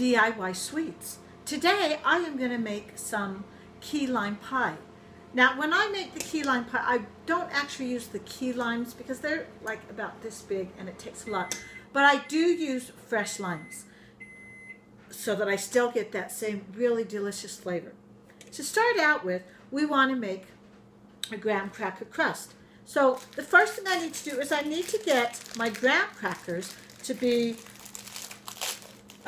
DIY sweets. Today I am going to make some key lime pie. Now when I make the key lime pie, I don't actually use the key limes because they're like about this big and it takes a lot. But I do use fresh limes so that I still get that same really delicious flavor. To start out with, we want to make a graham cracker crust. So the first thing I need to do is I need to get my graham crackers to be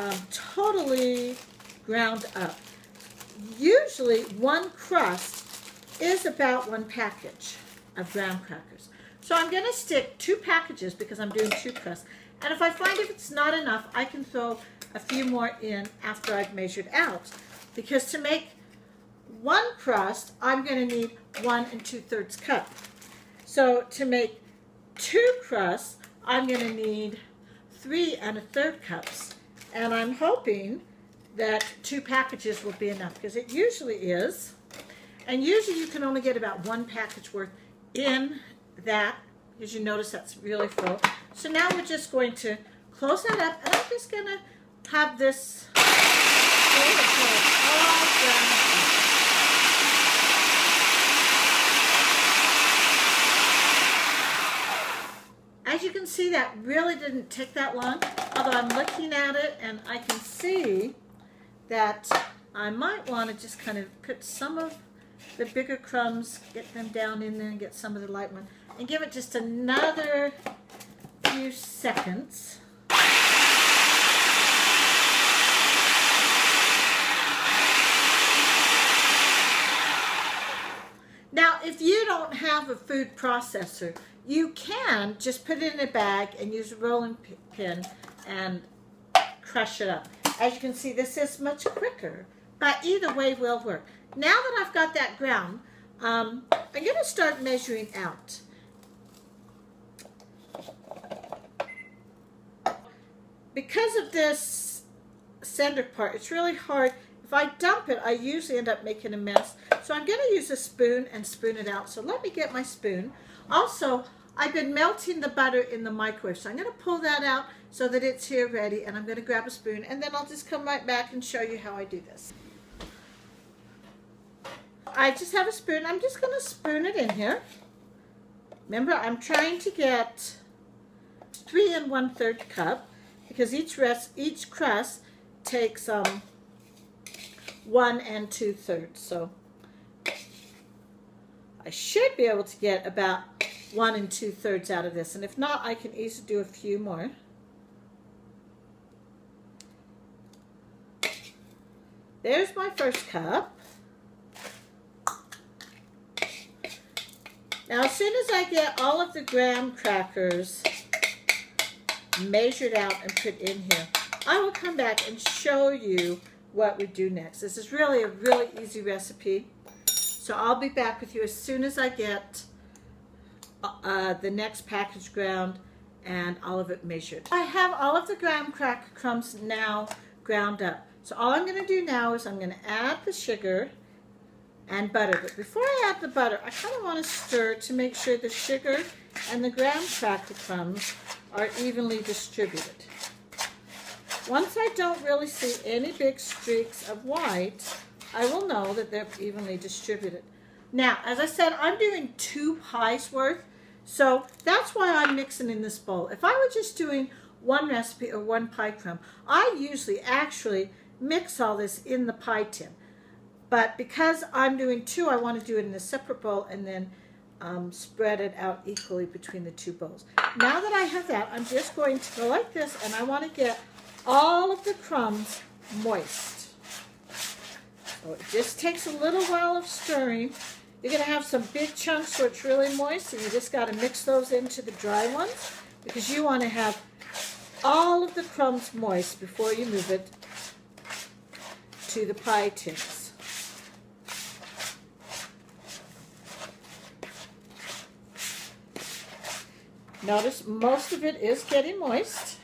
um, totally ground up. Usually one crust is about one package of graham crackers. So I'm going to stick two packages because I'm doing two crusts. And if I find if it's not enough, I can throw a few more in after I've measured out. Because to make one crust, I'm going to need one and two thirds cup. So to make two crusts, I'm going to need three and a third cups. And I'm hoping that two packages will be enough because it usually is. And usually you can only get about one package worth in that because you notice that's really full. So now we're just going to close that up and I'm just going to have this As you can see, that really didn't take that long, although I'm looking at it and I can see that I might want to just kind of put some of the bigger crumbs, get them down in there and get some of the light one, and give it just another few seconds. Now, if you don't have a food processor, you can just put it in a bag and use a rolling pin and crush it up. As you can see, this is much quicker, but either way will work. Now that I've got that ground, um, I'm going to start measuring out. Because of this center part, it's really hard. If I dump it, I usually end up making a mess. So I'm going to use a spoon and spoon it out. So let me get my spoon. Also, I've been melting the butter in the microwave. So I'm going to pull that out so that it's here ready. And I'm going to grab a spoon. And then I'll just come right back and show you how I do this. I just have a spoon. I'm just going to spoon it in here. Remember, I'm trying to get three and one third cup because each rest, each crust takes um, one and two thirds. So I should be able to get about one and two thirds out of this. And if not, I can easily do a few more. There's my first cup. Now, as soon as I get all of the graham crackers measured out and put in here, I will come back and show you what we do next. This is really a really easy recipe. So I'll be back with you as soon as I get uh, the next package ground and all of it measured. I have all of the graham cracker crumbs now ground up. So all I'm going to do now is I'm going to add the sugar and butter. But before I add the butter, I kind of want to stir to make sure the sugar and the graham cracker crumbs are evenly distributed. Once I don't really see any big streaks of white, I will know that they're evenly distributed. Now, as I said, I'm doing two pies worth, so that's why I'm mixing in this bowl. If I were just doing one recipe or one pie crumb, I usually actually mix all this in the pie tin. But because I'm doing two, I want to do it in a separate bowl and then um, spread it out equally between the two bowls. Now that I have that, I'm just going to go like this and I want to get all of the crumbs moist. So it just takes a little while of stirring. You're going to have some big chunks where it's really moist, and you just got to mix those into the dry ones because you want to have all of the crumbs moist before you move it to the pie tins. Notice most of it is getting moist.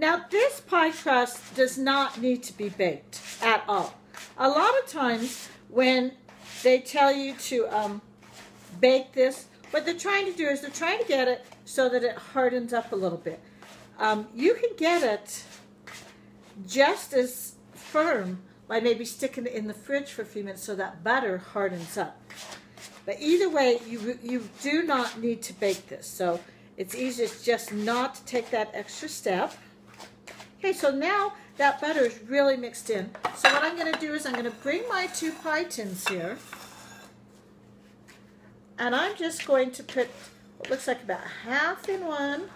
Now this pie crust does not need to be baked at all. A lot of times when they tell you to um, bake this, what they're trying to do is they're trying to get it so that it hardens up a little bit. Um, you can get it just as firm by maybe sticking it in the fridge for a few minutes so that butter hardens up. But either way, you, you do not need to bake this. So it's easiest just not to take that extra step. Okay, so now that butter is really mixed in. So what I'm going to do is I'm going to bring my two pie tins here. And I'm just going to put what looks like about half in one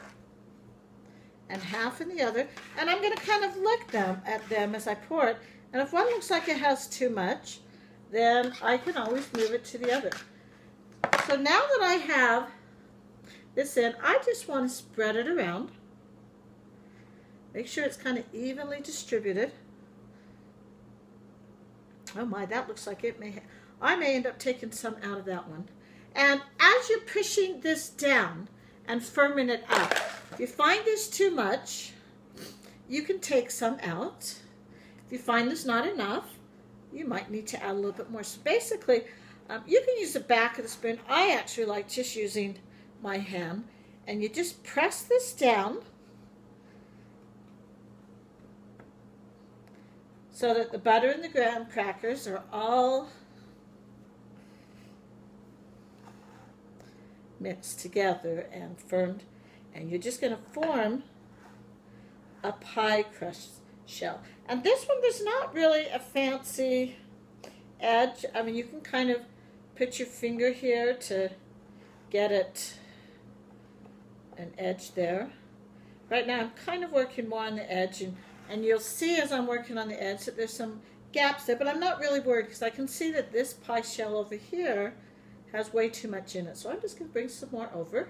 and half in the other. And I'm going to kind of look them at them as I pour it. And if one looks like it has too much, then I can always move it to the other. So now that I have this in, I just want to spread it around. Make sure it's kind of evenly distributed. Oh my, that looks like it may, I may end up taking some out of that one. And as you're pushing this down and firming it up, if you find this too much, you can take some out. If you find this not enough, you might need to add a little bit more. So basically, um, you can use the back of the spoon. I actually like just using my hand. And you just press this down so that the butter and the graham crackers are all mixed together and firmed. And you're just going to form a pie crust shell. And this one, there's not really a fancy edge. I mean, you can kind of put your finger here to get it an edge there. Right now, I'm kind of working more on the edge, and and you'll see as I'm working on the edge that there's some gaps there, but I'm not really worried because I can see that this pie shell over here has way too much in it. So I'm just going to bring some more over.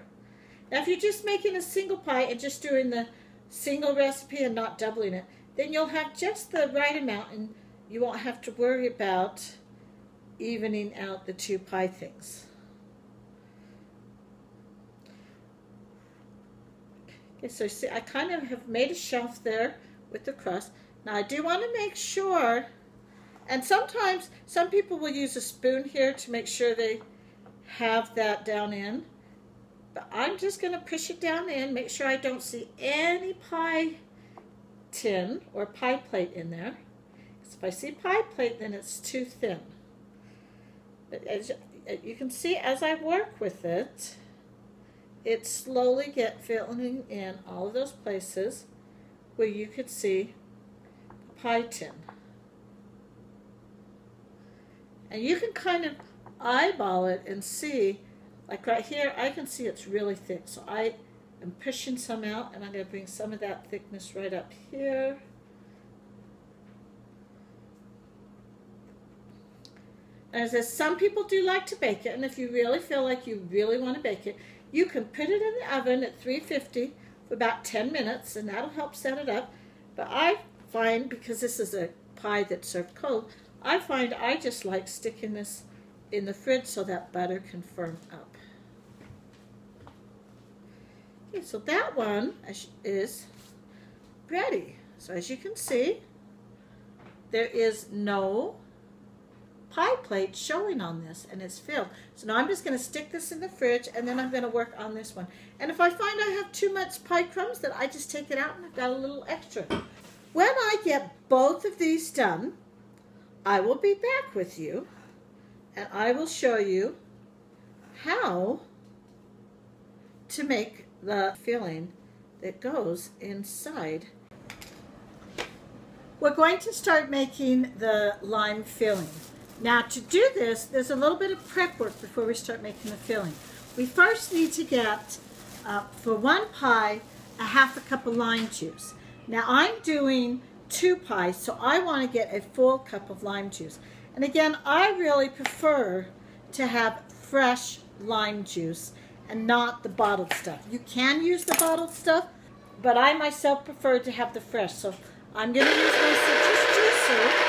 Now if you're just making a single pie and just doing the single recipe and not doubling it, then you'll have just the right amount and you won't have to worry about evening out the two pie things. Okay, so see, I kind of have made a shelf there with the crust. Now I do want to make sure, and sometimes some people will use a spoon here to make sure they have that down in. But I'm just going to push it down in, make sure I don't see any pie tin or pie plate in there. If I see pie plate, then it's too thin. But as you can see, as I work with it, it slowly get filling in all of those places where you could see pie tin. And you can kind of eyeball it and see, like right here, I can see it's really thick. So I am pushing some out and I'm going to bring some of that thickness right up here. As I said, some people do like to bake it, and if you really feel like you really want to bake it, you can put it in the oven at 350 for about 10 minutes and that'll help set it up. But I find, because this is a pie that's served cold, I find I just like sticking this in the fridge so that butter can firm up. Okay, so that one is ready. So as you can see, there is no pie plate showing on this and it's filled. So now I'm just going to stick this in the fridge and then I'm going to work on this one. And if I find I have too much pie crumbs, then I just take it out and I've got a little extra. When I get both of these done, I will be back with you and I will show you how to make the filling that goes inside. We're going to start making the lime filling. Now to do this, there's a little bit of prep work before we start making the filling. We first need to get, uh, for one pie, a half a cup of lime juice. Now I'm doing two pies, so I want to get a full cup of lime juice. And again, I really prefer to have fresh lime juice and not the bottled stuff. You can use the bottled stuff, but I myself prefer to have the fresh. So I'm going to use my citrus juicer.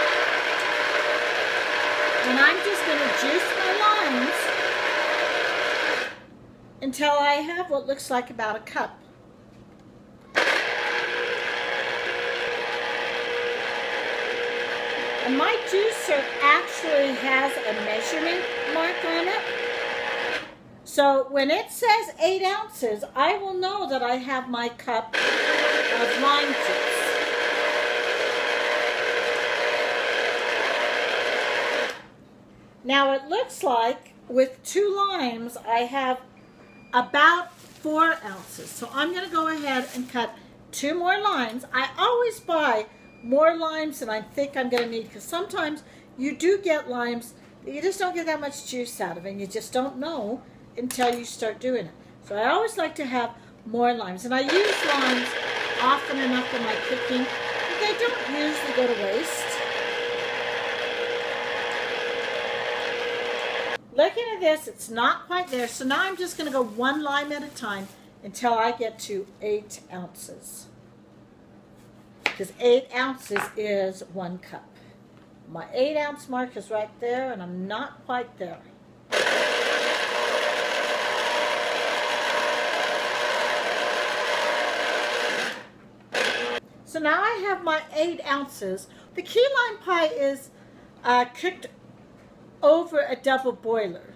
And I'm just going to juice my limes until I have what looks like about a cup. And my juicer actually has a measurement mark on it. So when it says 8 ounces, I will know that I have my cup of lime juice. Now it looks like with two limes, I have about four ounces. So I'm gonna go ahead and cut two more limes. I always buy more limes than I think I'm gonna need because sometimes you do get limes you just don't get that much juice out of and you just don't know until you start doing it. So I always like to have more limes and I use limes often enough in my cooking they don't usually go to waste. At this, it's not quite there. So now I'm just going to go one lime at a time until I get to eight ounces. Because eight ounces is one cup. My eight ounce mark is right there and I'm not quite there. So now I have my eight ounces. The key lime pie is uh, cooked over a double boiler.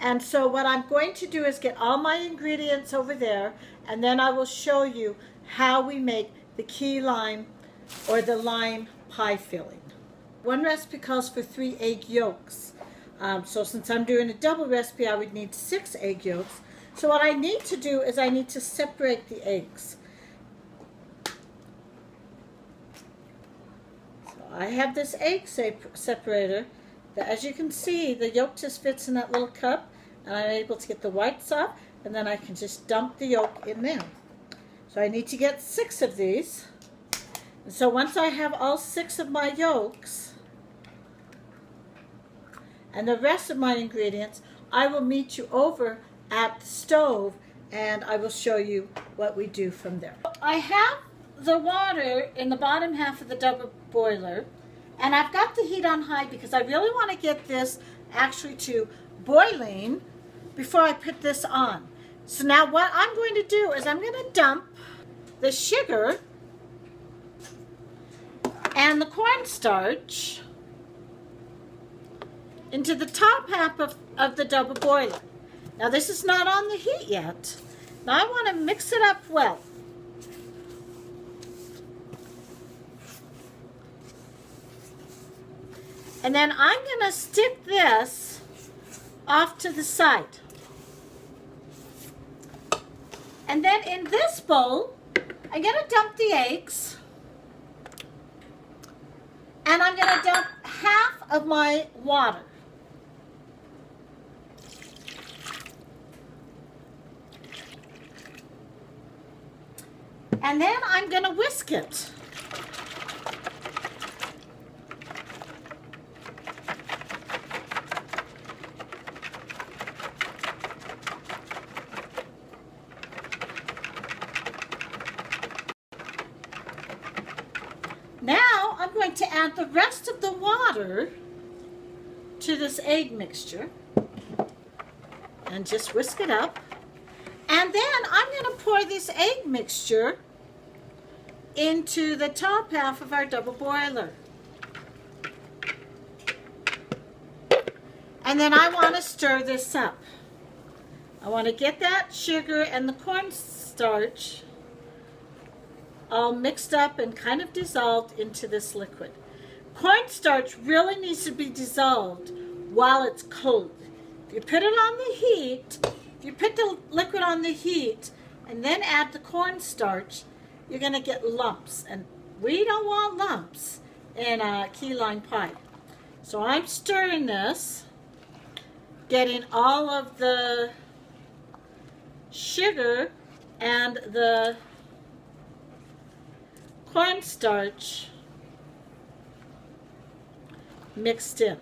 And so what I'm going to do is get all my ingredients over there and then I will show you how we make the key lime or the lime pie filling. One recipe calls for three egg yolks. Um, so since I'm doing a double recipe, I would need six egg yolks. So what I need to do is I need to separate the eggs. So I have this egg separator as you can see, the yolk just fits in that little cup, and I'm able to get the whites off, and then I can just dump the yolk in there. So I need to get six of these. And so once I have all six of my yolks, and the rest of my ingredients, I will meet you over at the stove and I will show you what we do from there. I have the water in the bottom half of the double boiler and I've got the heat on high because I really want to get this actually to boiling before I put this on. So now what I'm going to do is I'm going to dump the sugar and the cornstarch into the top half of, of the double boiler. Now this is not on the heat yet. Now I want to mix it up well. And then I'm going to stick this off to the side. And then in this bowl, I'm going to dump the eggs. And I'm going to dump half of my water. And then I'm going to whisk it. going to add the rest of the water to this egg mixture and just whisk it up. And then I'm going to pour this egg mixture into the top half of our double boiler. And then I want to stir this up. I want to get that sugar and the cornstarch all mixed up and kind of dissolved into this liquid. Cornstarch really needs to be dissolved while it's cold. If you put it on the heat, if you put the liquid on the heat and then add the cornstarch, you're going to get lumps. And we don't want lumps in a key lime pie. So I'm stirring this, getting all of the sugar and the cornstarch mixed in.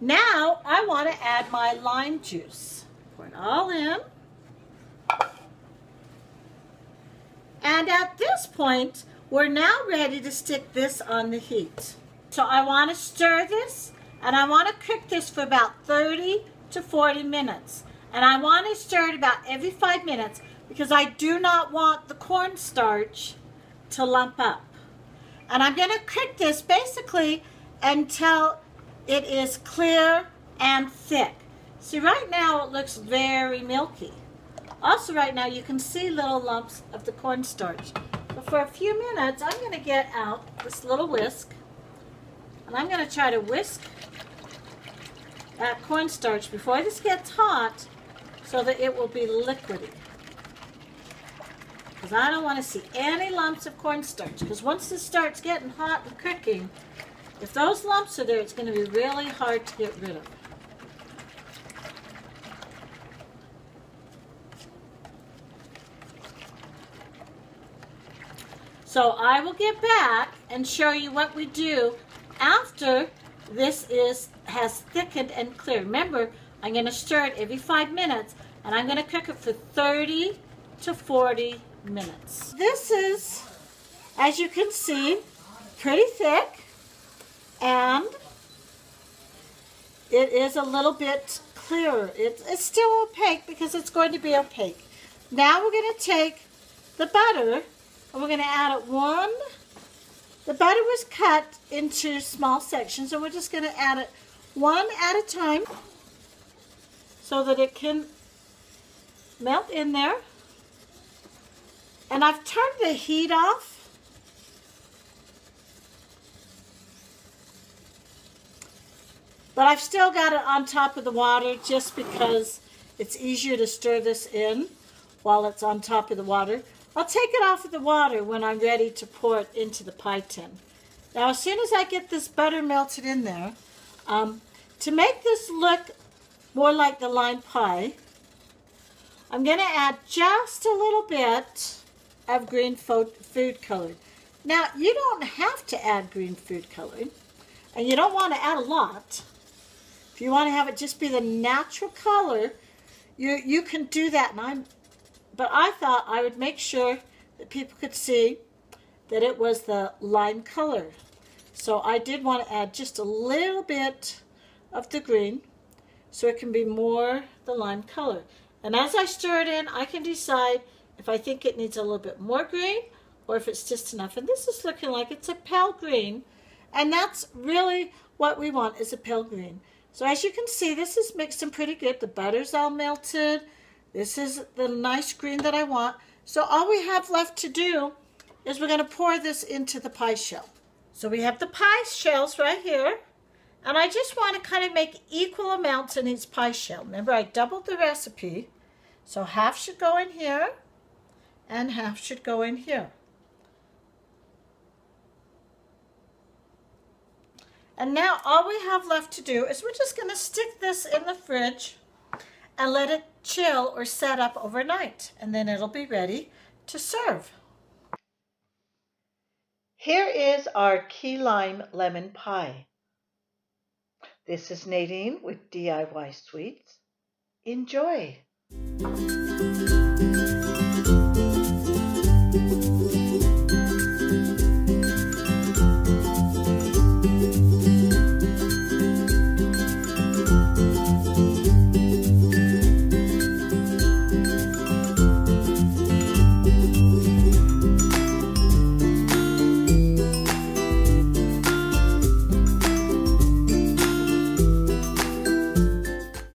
Now I want to add my lime juice. Pour it all in. And at this point, we're now ready to stick this on the heat. So I want to stir this and I want to cook this for about 30 to 40 minutes. And I want to stir it about every five minutes because I do not want the cornstarch to lump up. And I'm going to cook this basically until it is clear and thick. See, right now it looks very milky. Also, right now you can see little lumps of the cornstarch. But for a few minutes, I'm going to get out this little whisk, and I'm going to try to whisk that cornstarch before this gets hot so that it will be liquidy. Because I don't want to see any lumps of cornstarch. Because once this starts getting hot and cooking, if those lumps are there, it's going to be really hard to get rid of. So I will get back and show you what we do after this is has thickened and cleared. Remember, I'm going to stir it every five minutes and I'm going to cook it for 30 to 40 minutes. This is, as you can see, pretty thick and it is a little bit clearer. It, it's still opaque because it's going to be opaque. Now we're going to take the butter and we're going to add it one. The butter was cut into small sections and we're just going to add it one at a time so that it can melt in there. And I've turned the heat off. But I've still got it on top of the water just because it's easier to stir this in while it's on top of the water. I'll take it off of the water when I'm ready to pour it into the pie tin. Now, as soon as I get this butter melted in there, um, to make this look more like the lime pie, I'm going to add just a little bit of green food coloring. Now, you don't have to add green food coloring, and you don't want to add a lot. If you want to have it just be the natural color, you, you can do that. And I'm, but I thought I would make sure that people could see that it was the lime color. So I did want to add just a little bit of the green so it can be more the lime color. And as I stir it in, I can decide if I think it needs a little bit more green or if it's just enough. And this is looking like it's a pale green. And that's really what we want is a pale green. So as you can see, this is mixed mixing pretty good. The butter's all melted. This is the nice green that I want. So all we have left to do is we're going to pour this into the pie shell. So we have the pie shells right here. And I just want to kind of make equal amounts in each pie shell. Remember, I doubled the recipe. So half should go in here and half should go in here. And now all we have left to do is we're just going to stick this in the fridge and let it chill or set up overnight. And then it'll be ready to serve. Here is our key lime lemon pie. This is Nadine with DIY Sweets. Enjoy!